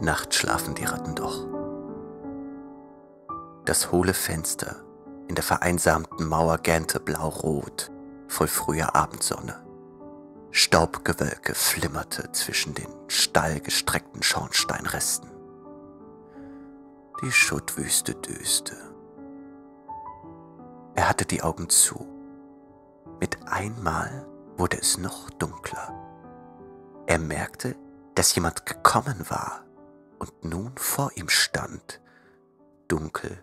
Nacht schlafen die Ratten doch. Das hohle Fenster in der vereinsamten Mauer gähnte blau-rot, voll früher Abendsonne. Staubgewölke flimmerte zwischen den steil gestreckten Schornsteinresten. Die Schuttwüste döste. Er hatte die Augen zu. Mit einmal wurde es noch dunkler. Er merkte, dass jemand gekommen war und nun vor ihm stand, dunkel,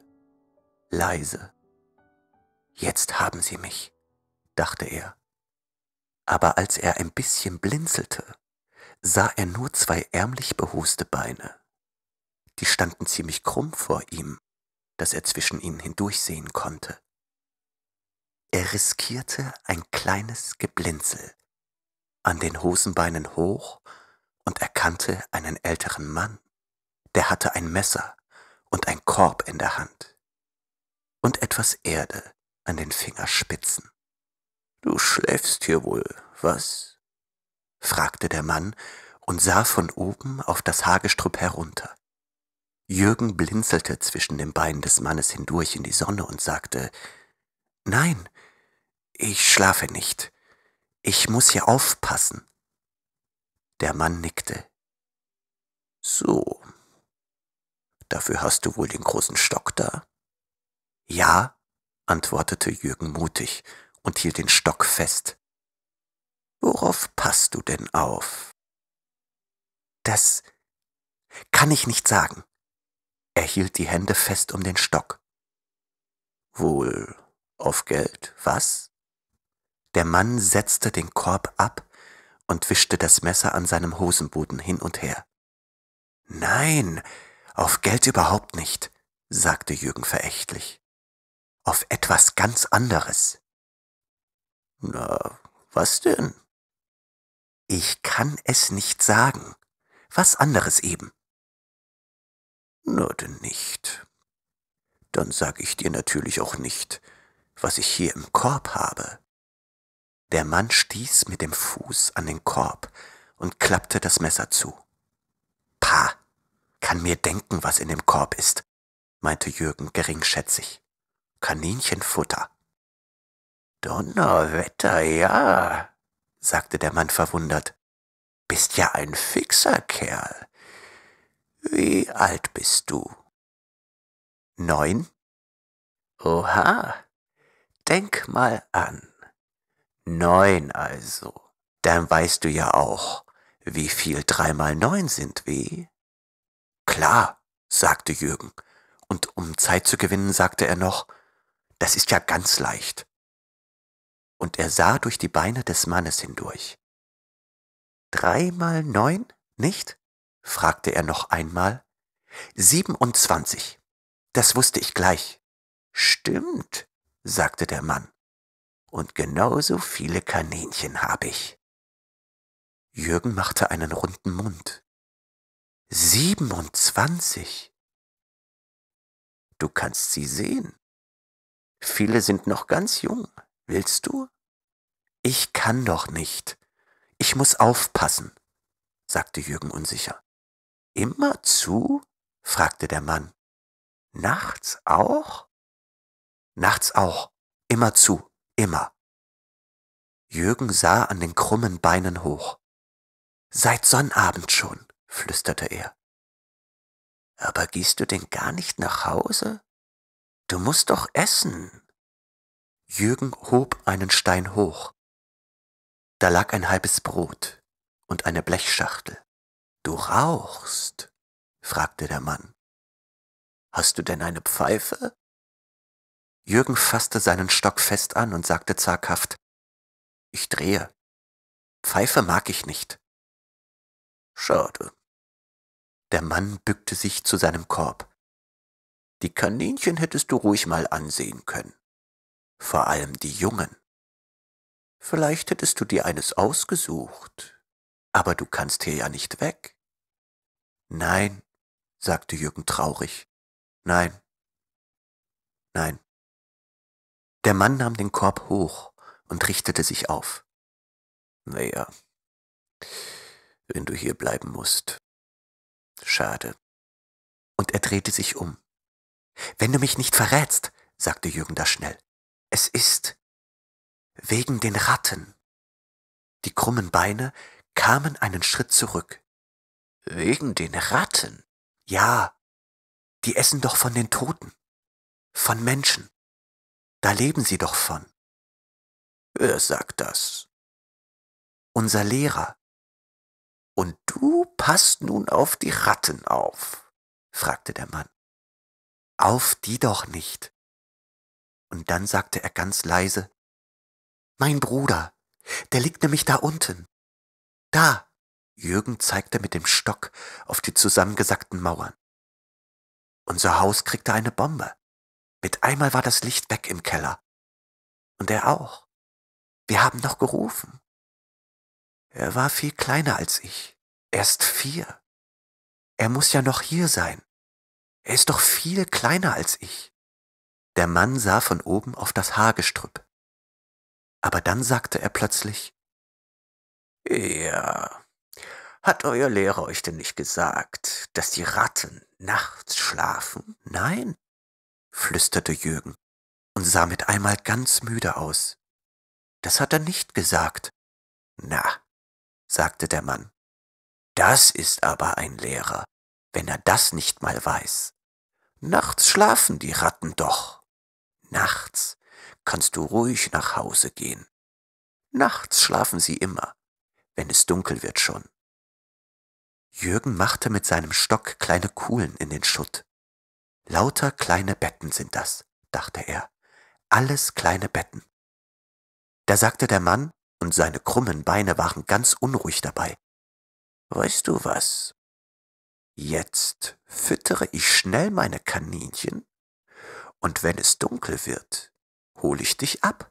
leise. Jetzt haben sie mich, dachte er. Aber als er ein bisschen blinzelte, sah er nur zwei ärmlich behuste Beine. Die standen ziemlich krumm vor ihm, dass er zwischen ihnen hindurchsehen konnte. Er riskierte ein kleines Geblinzel an den Hosenbeinen hoch und erkannte einen älteren Mann, der hatte ein Messer und ein Korb in der Hand und etwas Erde an den Fingerspitzen. Du schläfst hier wohl, was? fragte der Mann und sah von oben auf das Hagestrüpp herunter. Jürgen blinzelte zwischen den Beinen des Mannes hindurch in die Sonne und sagte, Nein, ich schlafe nicht. Ich muss hier aufpassen. Der Mann nickte. So. Dafür hast du wohl den großen Stock da? Ja, antwortete Jürgen mutig und hielt den Stock fest. Worauf passt du denn auf? Das kann ich nicht sagen. Er hielt die Hände fest um den Stock. Wohl auf Geld, was? Der Mann setzte den Korb ab und wischte das Messer an seinem Hosenboden hin und her. Nein, auf Geld überhaupt nicht, sagte Jürgen verächtlich. Auf etwas ganz anderes. Na, was denn? Ich kann es nicht sagen. Was anderes eben. Na denn nicht. Dann sag ich dir natürlich auch nicht, was ich hier im Korb habe. Der Mann stieß mit dem Fuß an den Korb und klappte das Messer zu. Pah, kann mir denken, was in dem Korb ist, meinte Jürgen geringschätzig. Kaninchenfutter. Donnerwetter, ja, sagte der Mann verwundert. Bist ja ein fixer Kerl. Wie alt bist du? Neun? Oha, denk mal an. Neun also. Dann weißt du ja auch, wie viel drei mal neun sind, wie? Klar, sagte Jürgen, und um Zeit zu gewinnen, sagte er noch, das ist ja ganz leicht. Und er sah durch die Beine des Mannes hindurch. Drei mal neun, nicht? fragte er noch einmal. Siebenundzwanzig. Das wusste ich gleich. Stimmt, sagte der Mann und genauso viele Kaninchen habe ich. Jürgen machte einen runden Mund. Siebenundzwanzig. Du kannst sie sehen. Viele sind noch ganz jung. Willst du? Ich kann doch nicht. Ich muss aufpassen, sagte Jürgen unsicher. Immer zu? fragte der Mann. Nachts auch? Nachts auch, immer zu. Immer. Jürgen sah an den krummen Beinen hoch. Seit Sonnabend schon, flüsterte er. Aber gehst du denn gar nicht nach Hause? Du musst doch essen. Jürgen hob einen Stein hoch. Da lag ein halbes Brot und eine Blechschachtel. Du rauchst? fragte der Mann. Hast du denn eine Pfeife? Jürgen fasste seinen Stock fest an und sagte zaghaft, ich drehe. Pfeife mag ich nicht. Schade. Der Mann bückte sich zu seinem Korb. Die Kaninchen hättest du ruhig mal ansehen können. Vor allem die Jungen. Vielleicht hättest du dir eines ausgesucht, aber du kannst hier ja nicht weg. Nein, sagte Jürgen traurig. Nein. Nein. Der Mann nahm den Korb hoch und richtete sich auf. Naja, wenn du hier bleiben musst. Schade. Und er drehte sich um. Wenn du mich nicht verrätst, sagte Jürgen da schnell, es ist wegen den Ratten. Die krummen Beine kamen einen Schritt zurück. Wegen den Ratten? Ja, die essen doch von den Toten, von Menschen. Da leben sie doch von. Wer sagt das? Unser Lehrer. Und du passt nun auf die Ratten auf? fragte der Mann. Auf die doch nicht. Und dann sagte er ganz leise, Mein Bruder, der liegt nämlich da unten. Da. Jürgen zeigte mit dem Stock auf die zusammengesackten Mauern. Unser Haus kriegte eine Bombe. Mit einmal war das Licht weg im Keller. Und er auch. Wir haben noch gerufen. Er war viel kleiner als ich. Erst vier. Er muss ja noch hier sein. Er ist doch viel kleiner als ich. Der Mann sah von oben auf das Haargestrüpp. Aber dann sagte er plötzlich, Ja, hat euer Lehrer euch denn nicht gesagt, dass die Ratten nachts schlafen? Nein, flüsterte Jürgen und sah mit einmal ganz müde aus. Das hat er nicht gesagt. Na, sagte der Mann, das ist aber ein Lehrer, wenn er das nicht mal weiß. Nachts schlafen die Ratten doch. Nachts kannst du ruhig nach Hause gehen. Nachts schlafen sie immer, wenn es dunkel wird schon. Jürgen machte mit seinem Stock kleine Kuhlen in den Schutt. Lauter kleine Betten sind das, dachte er, alles kleine Betten. Da sagte der Mann, und seine krummen Beine waren ganz unruhig dabei. Weißt du was? Jetzt füttere ich schnell meine Kaninchen, und wenn es dunkel wird, hol ich dich ab.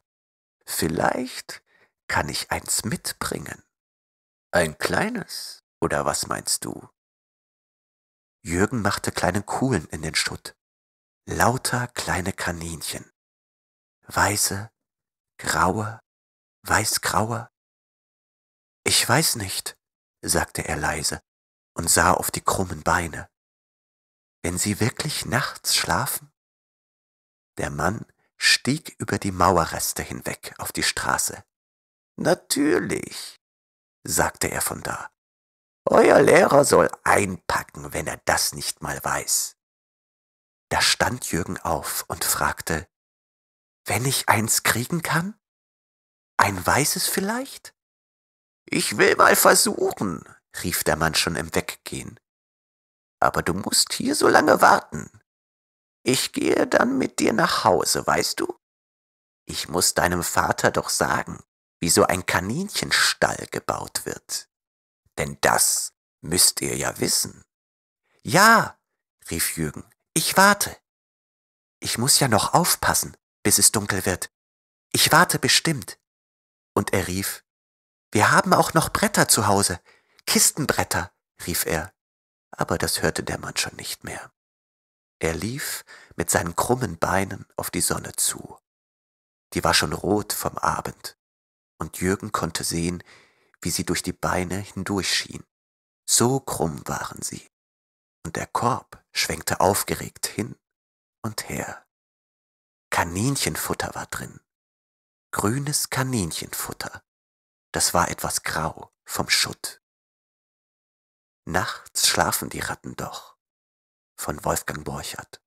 Vielleicht kann ich eins mitbringen. Ein kleines, oder was meinst du? Jürgen machte kleine Kuhlen in den Schutt. Lauter kleine Kaninchen. Weiße, graue, weißgraue? Ich weiß nicht, sagte er leise und sah auf die krummen Beine. Wenn sie wirklich nachts schlafen? Der Mann stieg über die Mauerreste hinweg auf die Straße. Natürlich, sagte er von da. Euer Lehrer soll einpacken, wenn er das nicht mal weiß. Da stand Jürgen auf und fragte, wenn ich eins kriegen kann? Ein weißes vielleicht? Ich will mal versuchen, rief der Mann schon im Weggehen. Aber du musst hier so lange warten. Ich gehe dann mit dir nach Hause, weißt du? Ich muss deinem Vater doch sagen, wie so ein Kaninchenstall gebaut wird. Denn das müsst ihr ja wissen. Ja, rief Jürgen, ich warte. Ich muss ja noch aufpassen, bis es dunkel wird. Ich warte bestimmt und er rief, wir haben auch noch Bretter zu Hause, Kistenbretter, rief er, aber das hörte der Mann schon nicht mehr. Er lief mit seinen krummen Beinen auf die Sonne zu. Die war schon rot vom Abend, und Jürgen konnte sehen, wie sie durch die Beine hindurchschien. So krumm waren sie, und der Korb schwenkte aufgeregt hin und her. Kaninchenfutter war drin, grünes Kaninchenfutter. Das war etwas grau vom Schutt. Nachts schlafen die Ratten doch von Wolfgang Borchert.